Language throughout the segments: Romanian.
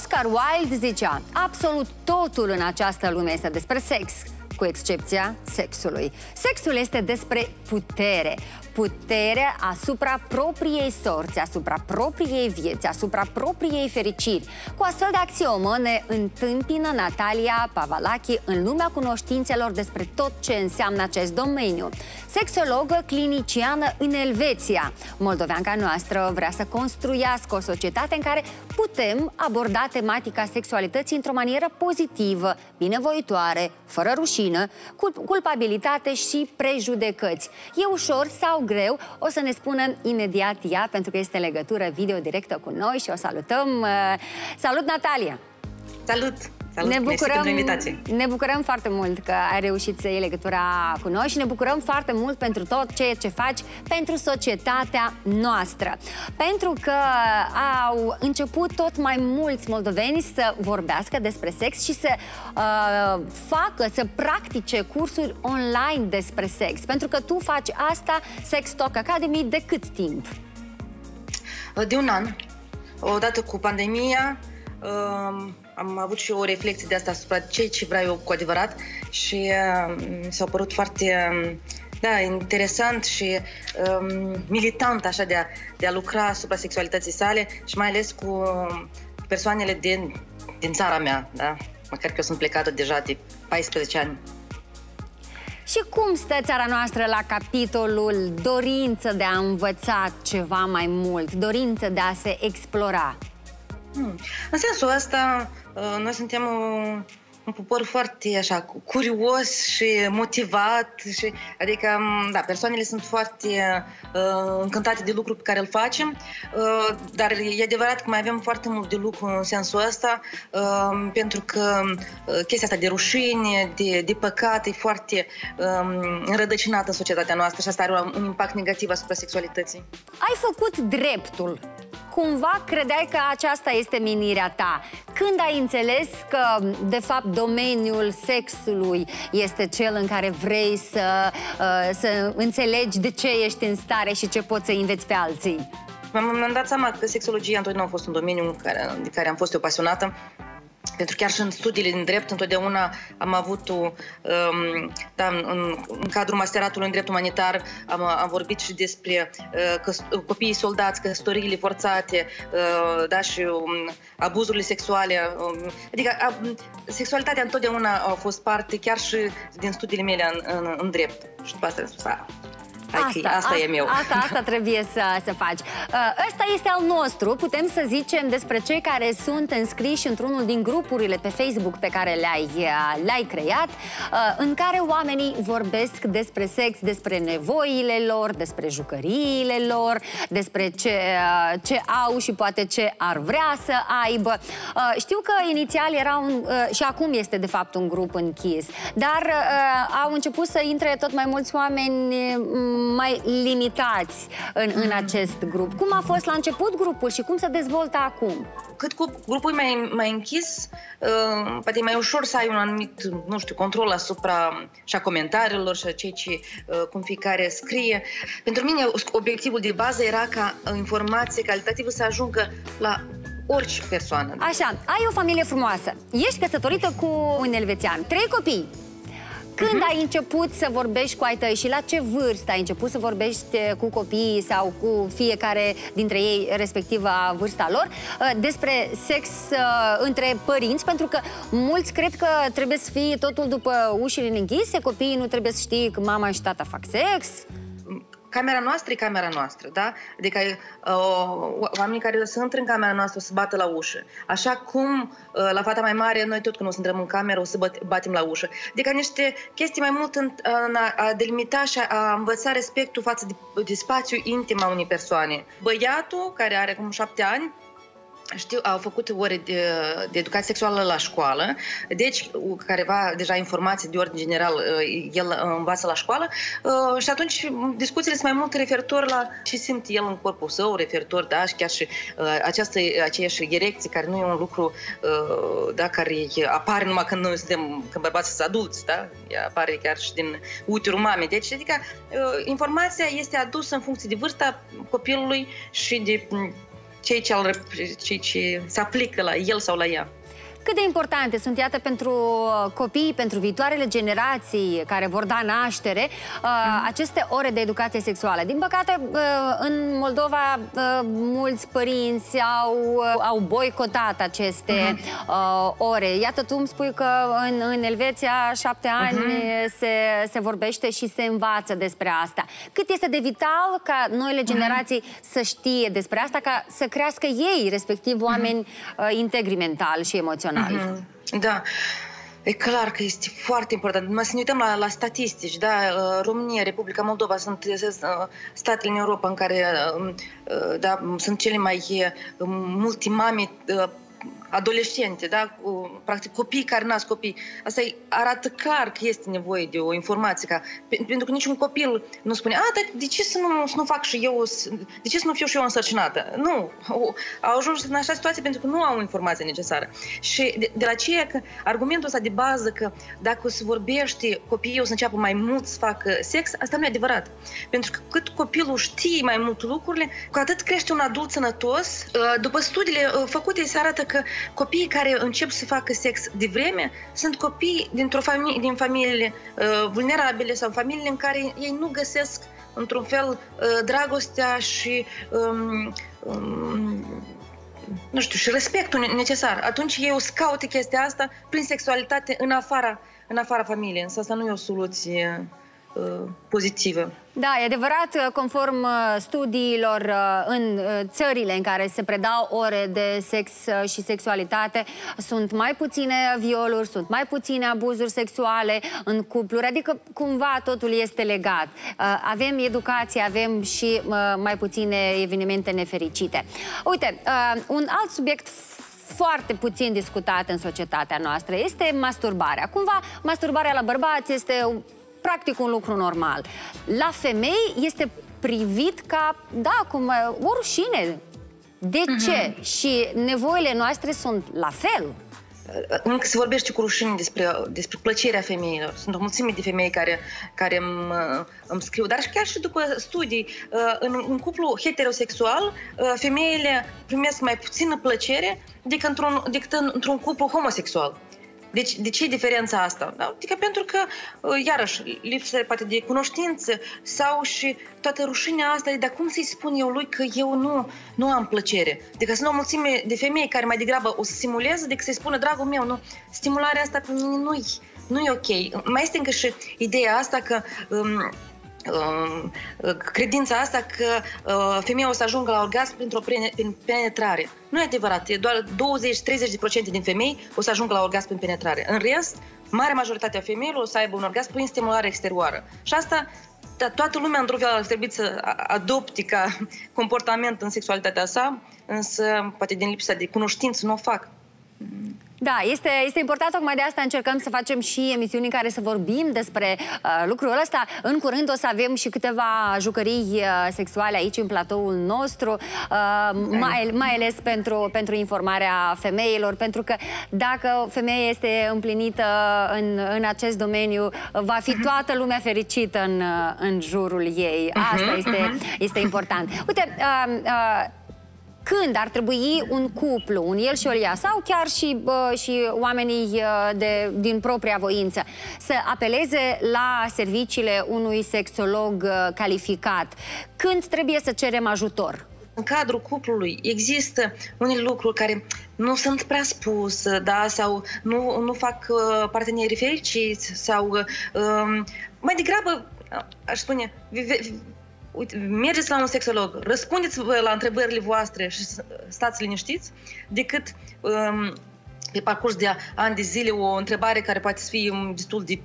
Oscar Wilde zicea, absolut totul în această lume este despre sex, cu excepția sexului. Sexul este despre putere putere asupra propriei sorți, asupra propriei vieți, asupra propriei fericiri. Cu astfel de axiomă ne întâmpină Natalia Pavalachi în lumea cunoștințelor despre tot ce înseamnă acest domeniu. Sexologă cliniciană în Elveția. Moldoveanca noastră vrea să construiască o societate în care putem aborda tematica sexualității într-o manieră pozitivă, binevoitoare, fără rușină, culpabilitate și prejudecăți. E ușor sau sau greu, o să ne spună imediat ea, pentru că este legătură video directă cu noi și o salutăm. Uh, salut, Natalia! Salut! Salut, ne bucurăm, ne bucurăm foarte mult că ai reușit să iei legătura cu noi și ne bucurăm foarte mult pentru tot ceea ce faci pentru societatea noastră. Pentru că au început tot mai mulți moldoveni să vorbească despre sex și să uh, facă, să practice cursuri online despre sex. Pentru că tu faci asta, Sex Talk Academy, de cât timp? De un an. Odată cu pandemia, uh, am avut și o reflexie de asta asupra ce ce vreau eu cu adevărat și uh, mi s-a părut foarte um, da, interesant și um, militant așa de a, de a lucra asupra sexualității sale și mai ales cu persoanele din, din țara mea, da? Măcar că eu sunt plecată deja de 14 ani. Și cum stă țara noastră la capitolul dorință de a învăța ceva mai mult, dorință de a se explora? Hmm. În sensul ăsta, uh, noi suntem un, un popor foarte așa, curios și motivat și, adică, um, da, persoanele sunt foarte uh, încântate de lucrul pe care îl facem, uh, dar e adevărat că mai avem foarte mult de lucru în sensul ăsta, uh, pentru că uh, chestia asta de rușine, de, de păcat e foarte uh, înrădăcinată în societatea noastră și asta are un impact negativ asupra sexualității. Ai făcut dreptul cumva credeai că aceasta este menirea ta. Când ai înțeles că, de fapt, domeniul sexului este cel în care vrei să, uh, să înțelegi de ce ești în stare și ce poți să înveți pe alții? M-am dat seama că sexologia întotdeauna a fost un domeniu în care, de care am fost eu pasionată pentru chiar și în studiile din drept, întotdeauna am avut, o, um, da, în, în cadrul masteratului în drept umanitar, am, am vorbit și despre uh, căs, copiii soldați, căsătoriile forțate, uh, da, și um, abuzurile sexuale. Um, adică a, sexualitatea întotdeauna a fost parte chiar și din studiile mele în, în, în drept. Și după asta am spus, Asta, asta, asta e meu. Asta, asta trebuie să, să faci. Uh, ăsta este al nostru. Putem să zicem despre cei care sunt înscriși într-unul din grupurile pe Facebook pe care le-ai uh, le creat, uh, în care oamenii vorbesc despre sex, despre nevoile lor, despre jucăriile lor, despre ce, ce au și poate ce ar vrea să aibă. Știu că inițial era un, și acum este de fapt un grup închis, dar au început să intre tot mai mulți oameni mai limitați în, în acest grup. Cum a fost la început grupul și cum se dezvoltă acum? Cât cu grupul mai, mai închis, uh, poate e mai ușor să ai un anumit, nu știu, control asupra și a comentariilor și a ceea ce, uh, cum fiecare scrie. Pentru mine, obiectivul de bază era ca informație calitativă să ajungă la orice persoană. Așa, ai o familie frumoasă, ești căsătorită cu un elvețian, trei copii, când ai început să vorbești cu ai tăi și la ce vârstă ai început să vorbești eh, cu copiii sau cu fiecare dintre ei, respectiv a vârsta lor, eh, despre sex eh, între părinți? Pentru că mulți cred că trebuie să fie totul după ușile închise, copiii nu trebuie să știe că mama și tata fac sex camera noastră e camera noastră, da? Adică uh, oamenii care sunt în camera noastră o să bată la ușă. Așa cum uh, la fata mai mare, noi tot când o să intrăm în cameră o să bat, batem la ușă. Adică niște chestii mai mult în, în a, a delimita și a învăța respectul față de, de spațiu intim a unei persoane. Băiatul, care are acum șapte ani, știu, au făcut ore de, de educație sexuală la școală, deci careva deja informații de ordine general uh, el învață la școală uh, și atunci discuțiile sunt mai mult referitor la ce simte el în corpul său, referitor, da, și chiar și uh, această, aceeași erecție care nu e un lucru da, care apare numai când noi suntem, când bărbații sunt adulți, da, ea apare chiar și din uterul mamei. Deci, adică informația este adusă în funcție de vârsta copilului și de cei ce, cei ce se aplică la el sau la ea cât de importante sunt, iată, pentru uh, copii, pentru viitoarele generații care vor da naștere, mm. aceste ore de educație sexuală. Din păcate, uh, în Moldova, mulți părinți au, au boicotat aceste mm -hmm. ore. Iată, tu îmi spui că în, în Elveția, șapte ani, mm -hmm. se, se vorbește și se învață despre asta. Cât este de vital ca noile mhm. generații mm -hmm. să știe despre asta, ca să crească ei, respectiv oameni mm -hmm. integri mental și emoțional? Național. Mm-hmm. Da. E clar că este foarte important. Mă să ne uităm la, la statistici, da? Uh, România, Republica Moldova sunt uh, statele în Europa în care uh, da, sunt cele mai multe mame adolescente, da? Cu, practic copii care nasc copii. Asta arată clar că este nevoie de o informație. Ca, pentru că niciun copil nu spune, a, dar de ce să nu, să nu fac și eu, de ce să nu fiu și eu însărcinată? Nu, au ajuns în așa situație pentru că nu au informația necesară. Și de, de la aceea că argumentul ăsta de bază că dacă se vorbește, copiii o să înceapă mai mult să facă sex, asta nu e adevărat. Pentru că cât copilul știe mai mult lucrurile, cu atât crește un adult sănătos. După studiile făcute, se arată că copiii care încep să facă sex de vreme sunt copii dintr-o familie, din familiile uh, vulnerabile sau familiile în care ei nu găsesc într-un fel uh, dragostea și um, um, nu știu, și respectul necesar. Atunci ei o scaute chestia asta prin sexualitate în afara, în afara familiei. Însă asta nu e o soluție Uh, pozitivă. Da, e adevărat, uh, conform uh, studiilor în țările în care se predau ore de sex și sexualitate, sunt mai puține violuri, sunt mai puține abuzuri sexuale în cupluri, adică cumva totul este legat. Avem educație, avem și mai puține evenimente nefericite. Uite, un alt subiect foarte puțin discutat în societatea noastră este masturbarea. Cumva, masturbarea la bărbați este practic un lucru normal. La femei este privit ca, da, cum o rușine. De uh-huh. ce? Și nevoile noastre sunt la fel. Încă se vorbește cu rușine despre, despre plăcerea femeilor. Sunt o mulțime de femei care, care îmi, îmi scriu, dar chiar și după studii, în un cuplu heterosexual, femeile primesc mai puțină plăcere decât într-un, decât într-un cuplu homosexual. Deci, de ce e diferența asta? Da? Adică pentru că, uh, iarăși, lipsă poate de cunoștință sau și toată rușinea asta, dar cum să-i spun eu lui că eu nu, nu am plăcere? Adică sunt o mulțime de femei care mai degrabă o să simuleze decât să-i spună, dragul meu, nu, stimularea asta pe mine nu-i, nu e ok. Mai este încă și ideea asta că um, Um, credința asta că uh, femeia o să ajungă la orgasm printr-o penetrare. Nu e adevărat, e doar 20-30% din femei o să ajungă la orgasm prin penetrare. În rest, marea majoritate a femeilor o să aibă un orgasm prin stimulare exterioară. Și asta da, toată lumea într-un fel ar trebui să adopte ca comportament în sexualitatea sa, însă poate din lipsa de cunoștință nu o fac. Da, este, este important, tocmai de asta încercăm să facem și emisiuni în care să vorbim despre uh, lucrul ăsta. În curând o să avem și câteva jucării uh, sexuale aici în platoul nostru, uh, mai, mai ales pentru, pentru informarea femeilor, pentru că dacă femeia este împlinită în, în acest domeniu, va fi mhm. toată lumea fericită în, în jurul ei. Asta mhm, este, mhm. este important. Uite, uh, uh, când ar trebui un cuplu, un el și o ea, sau chiar și, bă, și oamenii de, din propria voință, să apeleze la serviciile unui sexolog calificat, când trebuie să cerem ajutor? În cadrul cuplului există unele lucruri care nu sunt prea spus, da, sau nu, nu fac uh, partenerii fericiți, sau uh, mai degrabă, aș spune, uite, mergeți la un sexolog, răspundeți la întrebările voastre și stați liniștiți, decât um, pe parcurs de ani de zile o întrebare care poate să fie destul de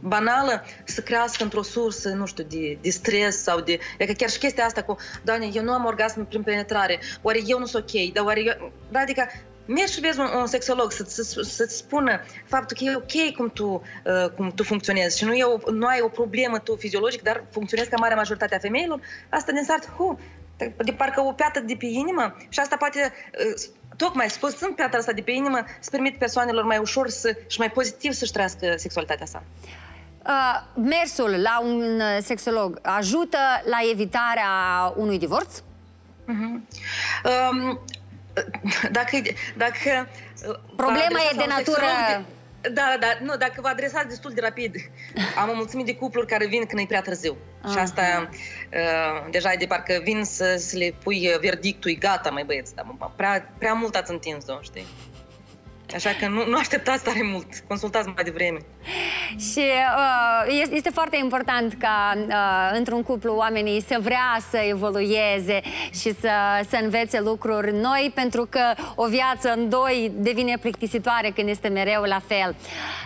banală să crească într-o sursă, nu știu, de, de stres sau de... Adică chiar și chestia asta cu, doamne, eu nu am orgasm prin penetrare, oare eu nu sunt ok, dar oare eu... Da, adică mergi și vezi un, un sexolog să, să, să-ți spună faptul că e ok cum tu, uh, cum tu funcționezi și nu, e o, nu ai o problemă tu fiziologic, dar funcționezi ca marea majoritate a femeilor, asta din start, hu, de parcă o piatră de pe inimă și asta poate, uh, tocmai spusând piatra asta de pe inimă, să permit persoanelor mai ușor să, și mai pozitiv să-și trăiască sexualitatea sa. Uh, mersul la un uh, sexolog ajută la evitarea unui divorț? Um, dacă, dacă Problema e de natură... Da, da, nu, dacă vă adresați destul de rapid, am o mulțimit de cupluri care vin când e prea târziu. Uh-huh. Și asta uh, deja e de parcă vin să, să le pui verdictul, e gata, mai băieți, dar prea, prea mult ați întins-o, știi? Așa că nu, nu așteptați tare mult, consultați mai devreme. Și uh, este foarte important ca uh, într-un cuplu oamenii să vrea să evolueze și să, să învețe lucruri noi, pentru că o viață în doi devine plictisitoare când este mereu la fel.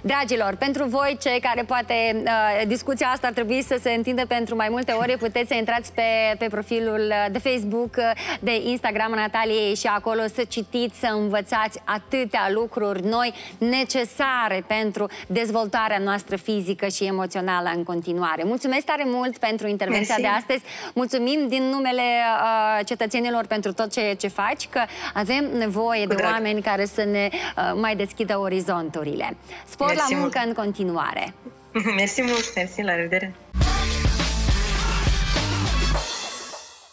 Dragilor, pentru voi, cei care poate uh, discuția asta ar trebui să se întindă pentru mai multe ore, puteți să intrați pe, pe profilul de Facebook, de Instagram Nataliei și acolo să citiți, să învățați atâtea lucruri noi necesare pentru dezvoltarea noastră fizică și emoțională în continuare. Mulțumesc tare mult pentru intervenția Mersi. de astăzi. Mulțumim din numele uh, cetățenilor pentru tot ce, ce faci, că avem nevoie Cu de drag. oameni care să ne uh, mai deschidă orizonturile. Spor Mersi la muncă mult. în continuare! Mersi mult! Mersi, la revedere!